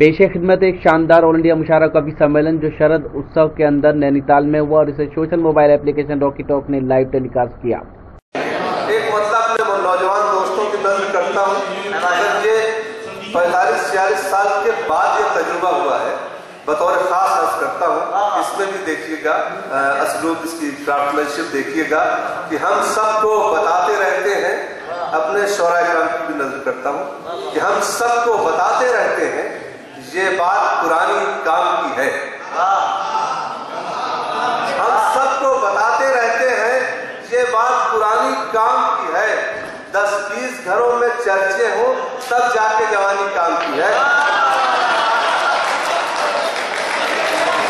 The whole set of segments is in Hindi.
पेशे खिदमत एक शानदार ऑल इंडिया मुशारा कवि सम्मेलन, जो शरद उत्सव के अंदर नैनीताल में हुआ और इसे social mobile application Rocky Talk ने लाइव टेलीकास्ट किया। एक मतलब अपने नौजवान दोस्तों की नज़र करता हूँ ये पैंतालीस, छियालीस साल के बाद ये तजुर्बा हुआ है, बतौर खास अर्ज़ करता हूँ, इसमें भी देखिएगा असलूब इसकी क्राफ्टमैनशिप देखिएगा, कि हम सबको बताते रहते हैं, अपने शौरा की भी नज़र करता हूँ, कि हम सबको बताते रहते हैं ये बात पुरानी काम की है। हम सबको बताते रहते हैं, ये बात पुरानी काम की है। दस बीस घरों में चर्चे हो, तब जाके जवानी काम की है।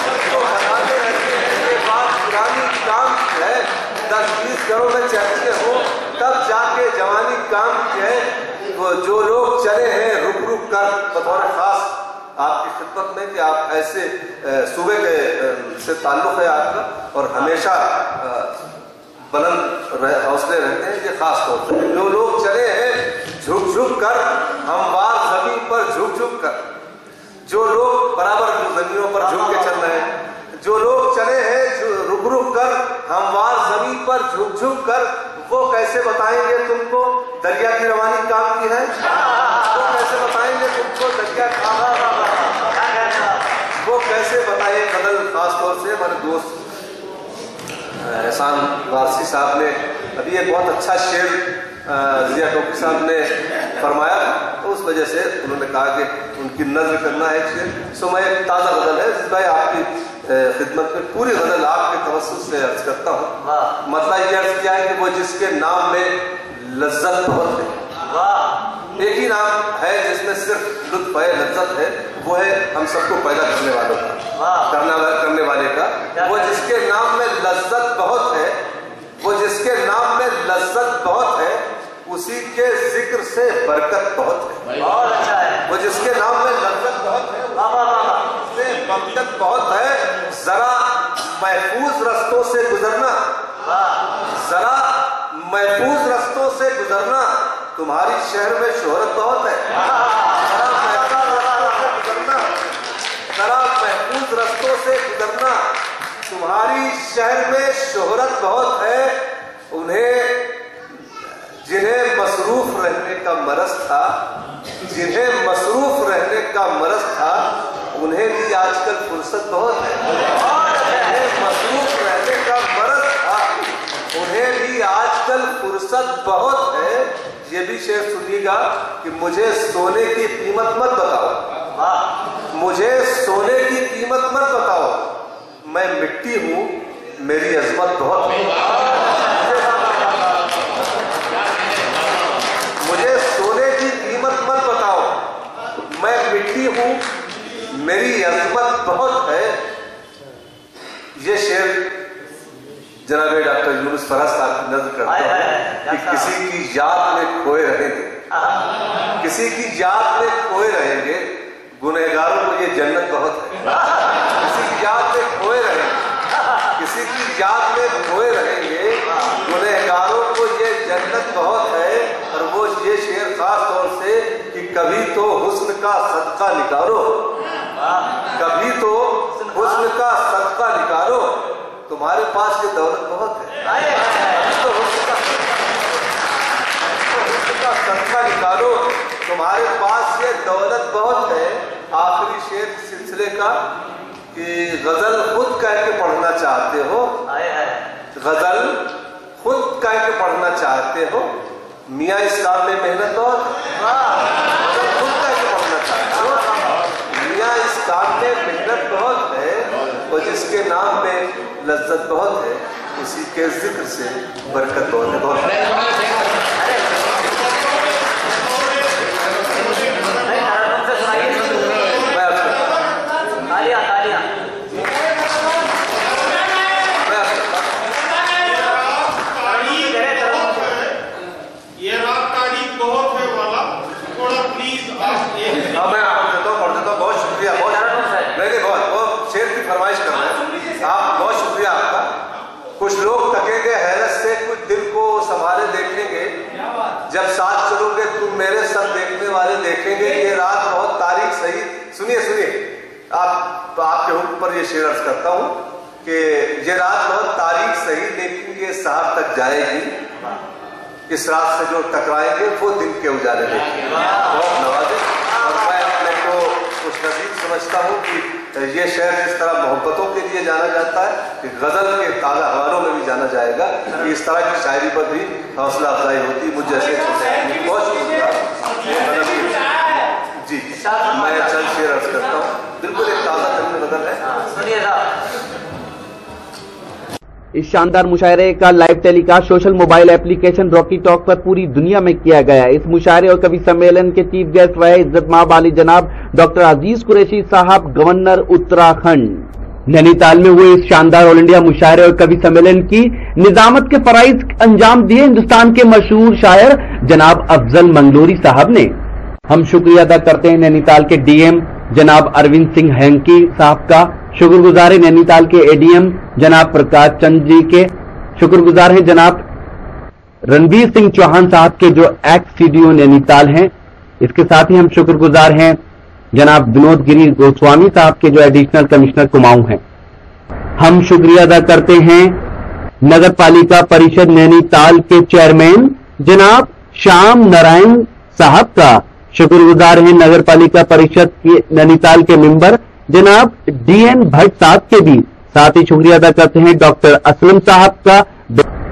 सबको बताते रहते हैं, ये बात पुरानी काम की है। दस बीस घरों में चर्चे हो, तब जाके जवानी काम की है। वो जो लोग चले हैं रुक रुक कर बतौर खास आपकी खिदमत में कि आप ऐसे सूबे के से ताल्लुक है आपका और हमेशा बुलंद रह, हौसले रहते हैं ये खास तौर पर जो लोग चले हैं झुक झुक कर हमवार ज़मीन पर झुक झुक कर जो लोग बराबर जमीनों पर झुक के चल रहे हैं जो लोग चले हैं रुक रुक कर हमवार ज़मीन पर झुक झुक कर वो कैसे बताएँगे तुमको दरिया की रवानी काम की है? वो कैसे बताएँगे तुमको दरिया कैसे बदल खास तौर से हमारे दोस्त एहसान वारसी साहब ने अभी एक बहुत अच्छा शेर जिया टोपी साहब ने फरमाया तो उस वजह से उन्होंने कहा कि उनकी नज़र करना है शेर। सो मैं एक ताज़ा गज़ल है भाई आपकी खिदमत में पूरी गज़ल आपके तवसत से अर्ज़ करता हूँ। मतलब ये अर्ज़ किया है कि वो जिसके नाम में लज्जत बहुत है। एक ही नाम है जिसमें सिर्फ़ लुत्फ है लज्जत है वो है हम सबको पैदा करने वालों का करने वाले करने वाले का। वो जिसके नाम में लज्जत बहुत है वो जिसके नाम में लज्जत बहुत है उसी के ज़िक्र से बरकत बहुत है। बहुत अच्छा है। वो जिसके नाम में लज्जत बहुत है से बरकत बहुत है जरा महफूज रस्तों से गुजरना। जरा महफूज रस्तों से गुजरना तुम्हारी शहर में शोहरत बहुत है। गुजरना जरा महफूज रस्तों से गुजरना, तुम्हारी शहर में शोहरत बहुत है, उन्हें, जिन्हें मसरूफ रहने का मरज था, जिन्हें मसरूफ रहने का मरज था, उन्हें भी आजकल फुर्सत बहुत है जिन्हें मसरूफ रहने का मरज था उन्हें भी आजकल फुर्सत बहुत है, ये भी शेर सुनिएगा कि मुझे सोने की कीमत मत बताओ। मुझे सोने की कीमत मत बताओ। मैं मिट्टी हूँ, मेरी अजमत बहुत है। मुझे सोने की कीमत मत बताओ। मैं मिट्टी हूँ, मेरी अजमत बहुत है। ये शेर जनाब डॉक्टर यूनुस फरस साहब नज़र करता हूँ कि किसी की याद में खोए रहेंगे। किसी की याद में खोए रहेंगे गुनहगारों को ये जन्नत बहुत है। किसी की याद में खोए रहेंगे किसी की याद में खोए रहेंगे गुनहगारों को ये जन्नत बहुत है। और वो ये शेर खास तौर से कि कभी तो हुस्न का सदका निकालो। तुम्हारे पास ये दौलत बहुत है। तो का का सदका निकालो। तुम्हारे पास ये दौलत बहुत है। आखिरी शेर सिलसिले का कि गज़ल खुद कह के पढ़ना चाहते हो। गज़ल खुद कह के पढ़ना चाहते हो। मियाँ इस्लाम में मेहनत बहुत खुद कह के पढ़ना चाहते हो। मियाँ इस्लाम में मेहनत बहुत है और जिसके नाम पे लज्जत बहुत है उसी के ज़िक्र से बरकत बहुत है। बहुत आप बहुत शुक्रिया आपका। कुछ लोग तकेंगे हैरत से कुछ दिल को संभाले देखेंगे। जब साथ चलोगे, तुम मेरे सब देखने वाले देखेंगे। ये रात बहुत तारीख सही। सुनिए सुनिए। आप तो आपके हुक्म पर ये शेर अर्ज़ करता हूँ कि ये रात बहुत तारीख सही लेकिन ये साहब तक जाएगी। इस रात से जो टकराएँगे, वो दिन के उजाले देखेंगे। बहुत नवाजे और मैं अपने को उस नजीक समझता हूँ कि ये शहर जिस तरह मोहब्बतों के लिए जाना जाता है कि गज़ल के ताज़ा हवालों में भी जाना जाएगा। कि इस तरह की शायरी पर भी हौसला अफजाई होती मुझ जैसे छोटे बहुत शुक्रिया जी मैं चंद शेर अर्ज़ करता हूँ बिल्कुल एक ताज़ा तरीन बदल है सुनिए साहब इस शानदार मुशायरे का live telecast social mobile application Rocky Talk पर पूरी दुनिया में किया गया इस मुशायरे और कवि सम्मेलन के चीफ गेस्ट रहे इज़्ज़त माब वाली जनाब, डॉक्टर अज़ीज़ कुरैशी साहब, गवर्नर उत्तराखंड। नैनीताल में हुए इस शानदार ऑल इंडिया मुशायरे और कवि सम्मेलन की निजामत के फराइज अंजाम दिए हिंदुस्तान के मशहूर शायर जनाब अफजल मंगलोरी साहब ने। हम शुक्रिया अदा करते हैं नैनीताल के डीएम जनाब अरविंद सिंह हैंकी साहब का। शुक्रगुजार है नैनीताल के एडीएम जनाब प्रकाश चंद जी के। शुक्रगुजार हैं जनाब रणवीर सिंह चौहान साहब के जो एक्स सीडीओ नैनीताल हैं। इसके साथ ही हम शुक्रगुजार हैं जनाब विनोद गिरी गोस्वामी साहब के जो एडिशनल कमिश्नर कुमाऊं हैं। हम शुक्रिया अदा करते हैं नगर पालिका परिषद नैनीताल के चेयरमैन जनाब श्याम नारायण साहब का। शुक्रगुजार हैं नगर पालिका परिषद के नैनीताल के मेंबर जनाब डीएन भट्ट साहब के भी साथ ही शुक्रिया अदा करते हैं डॉक्टर असलम साहब का,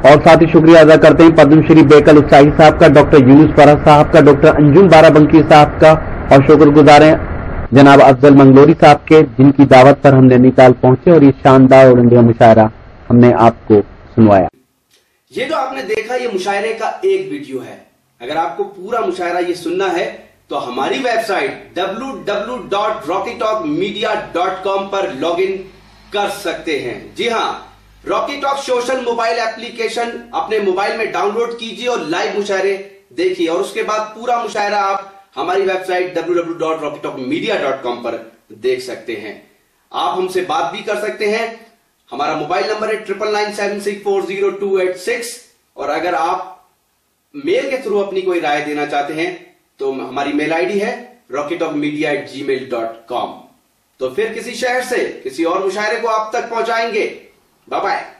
और साथ ही शुक्रिया अदा करते हैं पद्मश्री बेकल उत्साही साहब का, डॉक्टर यूनुस फरह साहब का, डॉक्टर अंजुम बाराबंकी साहब का, और शुक्रगुजार हैं जनाब अफजल मंगलोरी साहब के, जिनकी दावत पर हम नैनीताल पहुँचे और ये शानदार और इंडिया मुशायरा हमने आपको सुनवाया। ये जो आपने देखा, ये मुशायरे का एक वीडियो है। अगर आपको पूरा मुशायरा ये सुनना है तो हमारी वेबसाइट www.rockytalkmedia.com पर लॉगिन कर सकते हैं। जी हाँ Rocky Talk social mobile application अपने मोबाइल में डाउनलोड कीजिए और लाइव मुशायरे देखिए। और उसके बाद पूरा मुशायरा आप हमारी वेबसाइट www.rockytalkmedia.com पर देख सकते हैं। आप हमसे बात भी कर सकते हैं। हमारा मोबाइल नंबर है triple nine seven six four zero two eight six और अगर आप मेल के थ्रू अपनी कोई राय देना चाहते हैं तो हमारी मेल आईडी है rocket of media at Gmail dot com तो फिर किसी शहर से, किसी और मुशायरे को आप तक पहुंचाएँगे। Bye bye